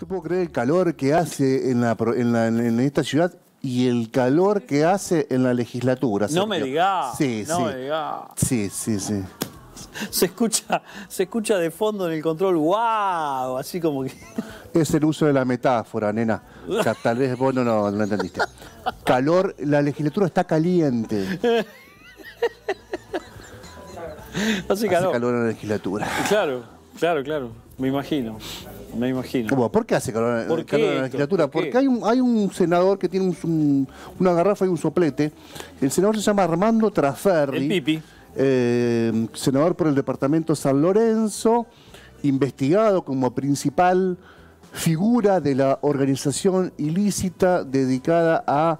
Te puedo creer el calor que hace en, la, en, la- en esta ciudad y el calor que hace en la legislatura. No me digas. Sí, no sí. me digas. Sí, sí, sí. Se escucha, se escucha de fondo en el control, wow, así como que. Es el uso de la metáfora, nena. O sea, tal vez vos no, no, no entendiste. Calor, la legislatura está caliente. Hace Hace calor. calor en la legislatura. Claro, claro, claro. Me imagino. Me imagino. ¿Cómo? ¿Por qué hace calor, ¿Por calor qué, en la legislatura? Porque hay un, hay un senador que tiene un- un- una garrafa y un soplete. El senador se llama Armando Traferri. El Pipi. eh, senador por el departamento San Lorenzo, investigado como principal figura de la organización ilícita dedicada a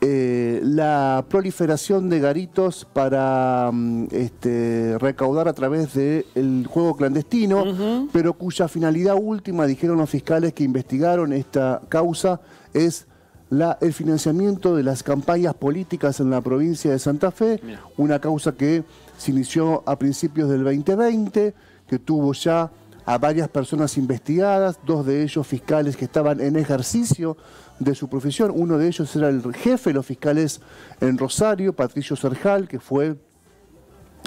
eh, la proliferación de garitos para mm, este, recaudar a través del juego clandestino, pero cuya finalidad última, dijeron los fiscales que investigaron esta causa, es la- el financiamiento de las campañas políticas en la provincia de Santa Fe, Mira. una causa que se inició a principios del 2020, que tuvo ya a varias personas investigadas, dos de ellos fiscales que estaban en ejercicio de su profesión. Uno de ellos era el jefe de los fiscales en Rosario, Patricio Serjal, que fue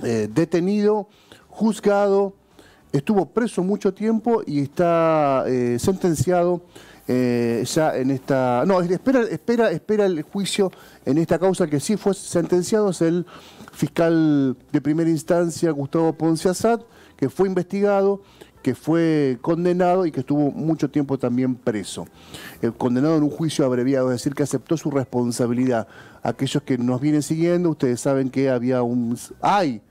eh, detenido, juzgado, estuvo preso mucho tiempo y está eh, sentenciado eh, ya en esta... No, espera, espera, espera el juicio en esta causa que sí fue sentenciado, es el fiscal de primera instancia, Gustavo Ponce Assad, que fue investigado, que fue condenado y que estuvo mucho tiempo también preso. Eh, condenado en un juicio abreviado, es decir, que aceptó su responsabilidad. Aquellos que nos vienen siguiendo, ustedes saben que había un... hay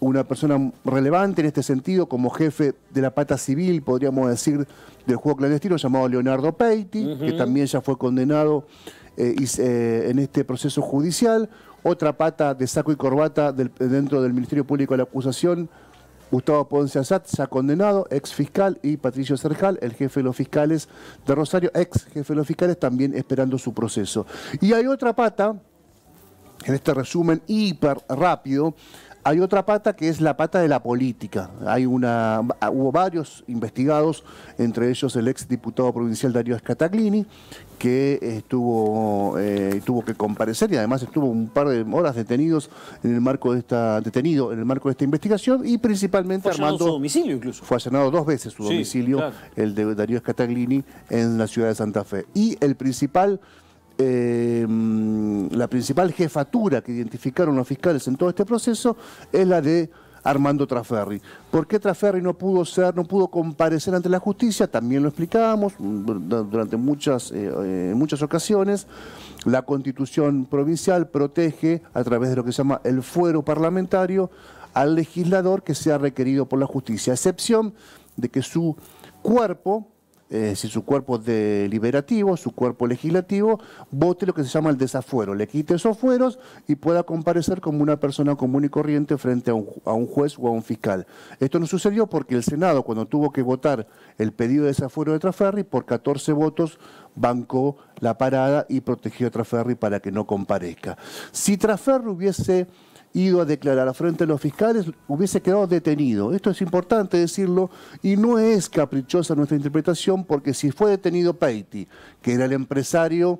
una persona relevante en este sentido como jefe de la pata civil, podríamos decir, del juego clandestino, llamado Leonardo Peiti, que también ya fue condenado eh, y eh, en este proceso judicial. Otra pata de saco y corbata del- dentro del Ministerio Público de la Acusación, Gustavo Ponce Assad, ya condenado, ex fiscal, y Patricio Serjal, el jefe de los fiscales de Rosario, ex jefe de los fiscales, también esperando su proceso. Y hay otra pata, en este resumen hiper rápido, hay otra pata que es la pata de la política. Hay una, hubo varios investigados, entre ellos el ex diputado provincial Darío Scataglini, que estuvo, eh, tuvo que comparecer y además estuvo un par de horas detenidos en el marco de esta, detenido en el marco de esta investigación y principalmente Fue Armando su domicilio incluso. fue allanado dos veces su Sí, domicilio, claro. el de Darío Scataglini, en la ciudad de Santa Fe. Y el principal, mm, la principal jefatura que identificaron los fiscales en todo este proceso es la de Armando Traferri. ¿Por qué Traferri no pudo ser, no pudo comparecer ante la justicia? También lo explicábamos dur- durante muchas, eh, eh, muchas ocasiones. La constitución provincial protege a través de lo que se llama el fuero parlamentario al legislador que sea requerido por la justicia, a excepción de que su cuerpo, decir, su cuerpo deliberativo, su cuerpo legislativo, vote lo que se llama el desafuero, le quite esos fueros y pueda comparecer como una persona común y corriente frente a un, a un juez o a un fiscal. Esto no sucedió porque el Senado, cuando tuvo que votar el pedido de desafuero de Traferri, por 14 votos bancó la parada y protegió a Traferri para que no comparezca. Si Traferri hubiese ido a declarar frente a los fiscales, hubiese quedado detenido. Esto es importante decirlo y no es caprichosa nuestra interpretación porque si fue detenido Peiti, que era el empresario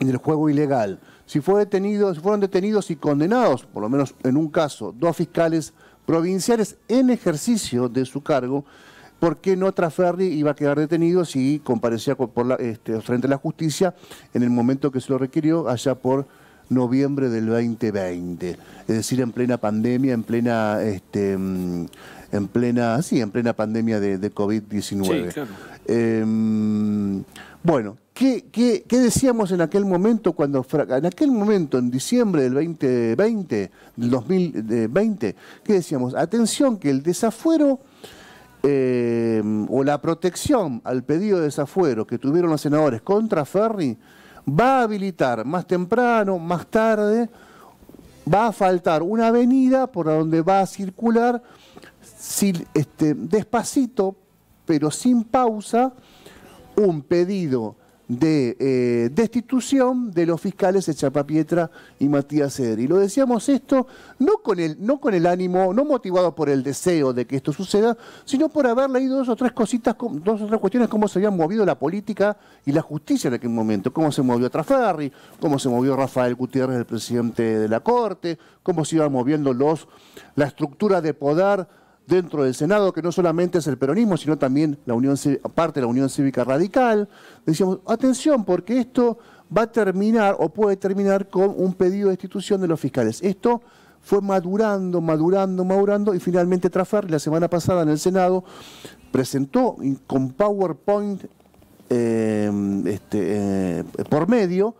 del juego ilegal, si, fue detenido, si fueron detenidos y condenados, por lo menos en un caso, dos fiscales provinciales en ejercicio de su cargo, ¿por qué no Traferri iba a quedar detenido si comparecía este, frente a la justicia en el momento que se lo requirió, allá por noviembre del 2020? Es decir, en plena pandemia, en plena... Este, mm, en plena, sí, en plena pandemia de, de COVID-19. Sí, claro. Eh, bueno, ¿qué, qué, qué decíamos en aquel momento cuando en aquel momento en diciembre del 2020, del 2020, qué decíamos? Atención que el desafuero eh, o la protección al pedido de desafuero que tuvieron los senadores contra Ferri va a habilitar más temprano, más tarde, va a faltar una avenida por donde va a circular. Sin- este, despacito, pero sin pausa, un pedido de eh, destitución de los fiscales Echapapietra y Matías Edri. Lo decíamos esto no con, el, no con el ánimo, no motivado por el deseo de que esto suceda, sino por haber leído dos o tres cositas, dos o tres cuestiones, cómo se había movido la política y la justicia en aquel momento, cómo se movió Traferri, cómo se movió Rafael Gutiérrez, el presidente de la Corte, cómo se iba moviendo los, la estructura de poder dentro del Senado, que no solamente es el peronismo, sino también la Unión, parte de la Unión Cívica Radical. Decíamos, atención, porque esto va a terminar o puede terminar con un pedido de destitución de los fiscales. Esto fue madurando, madurando, madurando y finalmente Trafer la semana pasada en el Senado presentó con PowerPoint eh, este, eh, por medio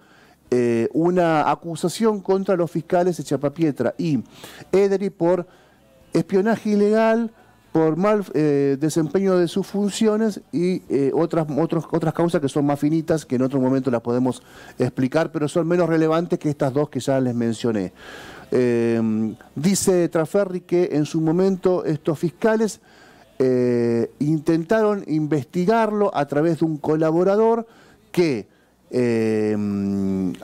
eh, una acusación contra los fiscales Echapapietra y Ederi por espionaje ilegal por mal eh, desempeño de sus funciones y eh, otras, otras causas que son más finitas, que en otro momento las podemos explicar, pero son menos relevantes que estas dos que ya les mencioné. Em, dice Traferri que en su momento estos fiscales eh, intentaron investigarlo a través de un colaborador que eh,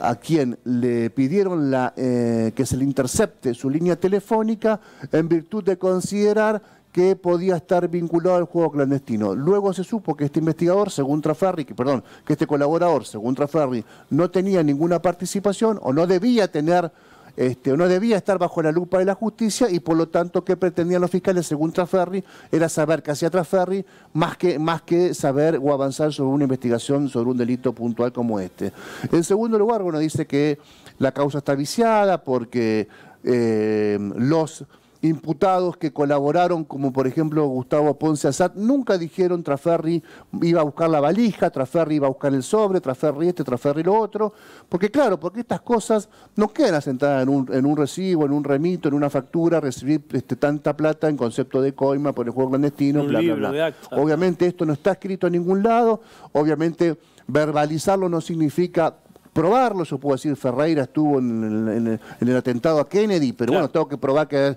a quien le pidieron la, eh, que se le intercepte su línea telefónica en virtud de considerar que podía estar vinculado al juego clandestino. Luego se supo que este investigador, según Traferri, que, perdón, que este colaborador, según Traferri, no tenía ninguna participación o no debía tener este, no debía estar bajo la lupa de la justicia y por lo tanto ¿qué pretendían los fiscales según Traferri era saber qué hacía Traferri más que, más que saber o avanzar sobre una investigación sobre un delito puntual como este. En segundo lugar, bueno, dice que la causa está viciada porque eh, los imputados que colaboraron, como por ejemplo Gustavo Ponce Azat, nunca dijeron Traferri iba a buscar la valija, Traferri iba a buscar el sobre, Traferri este, Traferri lo otro, porque claro, porque estas cosas no quedan asentadas en un, en un recibo, en un remito, en una factura, recibir este, tanta plata en concepto de coima por el juego clandestino, bla, bla, bla. Obviamente esto no está escrito en ningún lado, obviamente verbalizarlo no significa probarlo. Yo puedo decir, Ferreira estuvo en el, atentado a Kennedy, pero bueno, tengo que probar que,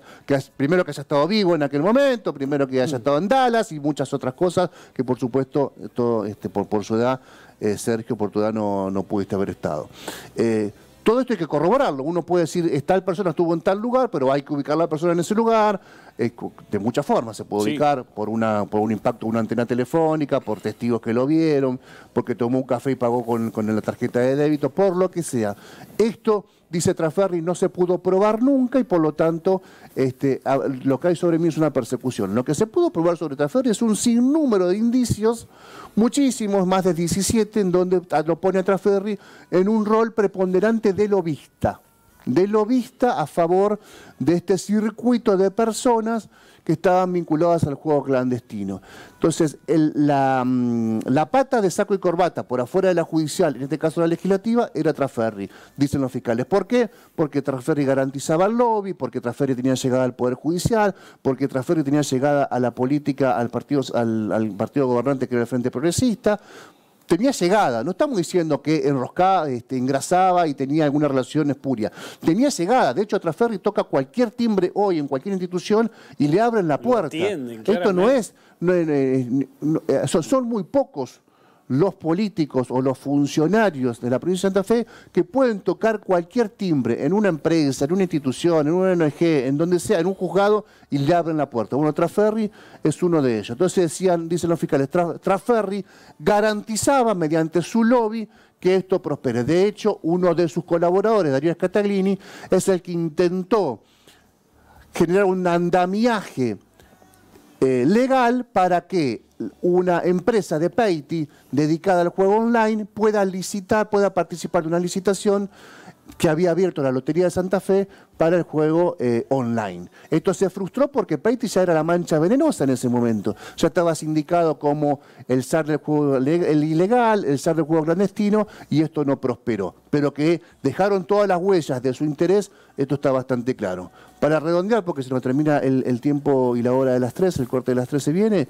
primero que haya estado vivo en aquel momento, primero que haya mm. estado en Dallas y muchas otras cosas que por supuesto, todo, este, por, por su edad, eh, Sergio, por tu edad no, no pudiste haber estado. Eh, todo esto hay que corroborarlo. Uno puede decir, tal persona estuvo en tal lugar, pero hay que ubicar a la persona en ese lugar. De muchas formas se puede ubicar por, una, por un impacto de una antena telefónica, por testigos que lo vieron, porque tomó un café y pagó con, con la tarjeta de débito, por lo que sea. Esto dice Traferri, no se pudo probar nunca y por lo tanto este, lo que hay sobre mí es una persecución. Lo que se pudo probar sobre Traferri es un sinnúmero de indicios, muchísimos, más de 17, en donde lo pone a Traferri en un rol preponderante de lobista, de lobista a favor de este circuito de personas que estaban vinculadas al juego clandestino. Entonces, mm, la, pata de saco y corbata por afuera de la judicial, en este caso la legislativa, era Traferri, dicen los fiscales. ¿Por qué? Porque Traferri garantizaba el lobby, porque Traferri tenía llegada al Poder Judicial, porque Traferri tenía llegada a la política, al partido, al, al partido gobernante que era el Frente Progresista, tenía llegada, no estamos diciendo que enroscaba, este, engrasaba y tenía alguna relación espuria. Tenía llegada, de hecho Traferri toca cualquier timbre hoy en cualquier institución y le abren la puerta. Esto no es, eh, son muy pocos los políticos o los funcionarios de la provincia de Santa Fe que pueden tocar cualquier timbre en una empresa, en una institución, en una ONG, en donde sea, en un juzgado y le abren la puerta. Bueno, Traferri es uno de ellos. Entonces decían, dicen los fiscales, Traferri garantizaba mediante su lobby que esto prospere. De hecho, uno de sus colaboradores, Darío Scataglini, es el que intentó generar un andamiaje eh, legal para que una empresa de Peiti dedicada al juego online pueda licitar, pueda participar de una licitación que había abierto la Lotería de Santa Fe para el juego eh, online. Esto se frustró porque Peiti ya era la mancha venenosa en ese momento. Ya estaba sindicado como el SAR del juego el ilegal, el SAR del juego clandestino, y esto no prosperó. Pero que dejaron todas las huellas de su interés, esto está bastante claro. Para redondear, porque se nos termina el, tiempo y la hora de las 3, el corte de las 3 se viene,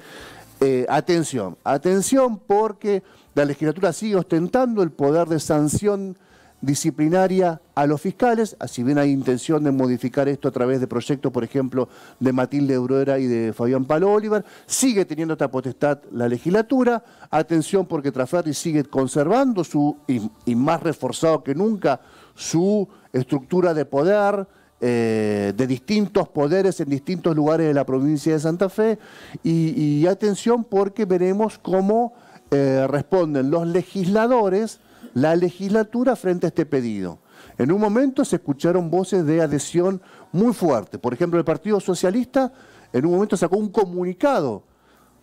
eh, atención, atención porque la legislatura sigue ostentando el poder de sanción disciplinaria a los fiscales, si bien hay intención de modificar esto a través de proyectos, por ejemplo, de Matilde Bruera y de Fabián Palo Oliver, sigue teniendo esta potestad la legislatura, atención porque Traferri sigue conservando su, y, más reforzado que nunca, su estructura de poder, eh, de distintos poderes en distintos lugares de la provincia de Santa Fe, y, atención porque veremos cómo eh, responden los legisladores la legislatura frente a este pedido. En un momento se escucharon voces de adhesión muy fuerte. Por ejemplo, el Partido Socialista en un momento sacó un comunicado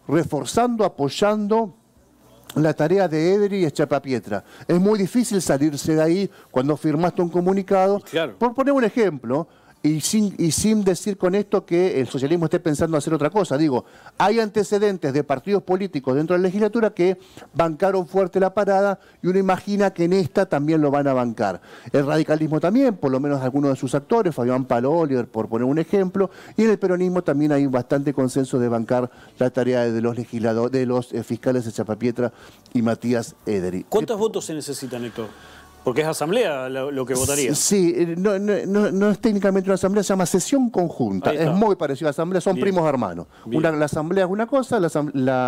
reforzando, apoyando la tarea de Edri y Echapapietra. Es muy difícil salirse de ahí cuando firmaste un comunicado. Por poner un ejemplo, y sin, y sin decir con esto que el socialismo esté pensando hacer otra cosa. Digo, hay antecedentes de partidos políticos dentro de la legislatura que bancaron fuerte la parada y uno imagina que en esta también lo van a bancar. El radicalismo también, por lo menos algunos de sus actores, Fabián Palo por poner un ejemplo, y en el peronismo también hay bastante consenso de bancar la tarea de los legisladores, de los eh, fiscales de Chapapietra y Matías Ederi. ¿Cuántos votos se necesitan, Héctor? Porque es asamblea lo, que votaría. Sí, eh, no, es técnicamente una asamblea, se llama sesión conjunta. Es muy parecido a asamblea, son primos hermanos. la asamblea es una cosa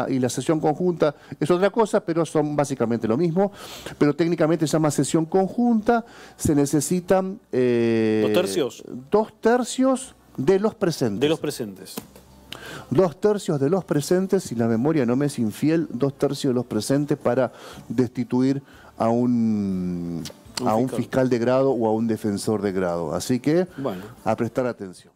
y la sesión conjunta es otra cosa, pero son básicamente lo mismo. Pero técnicamente se llama sesión conjunta. Se necesitan... Eh, ¿Dos tercios? Dos tercios de los presentes. De los presentes. Dos tercios de los presentes, si la memoria no me es infiel, dos tercios de los presentes para destituir a un, a un fiscal de grado o a un defensor de grado. Así que a prestar atención.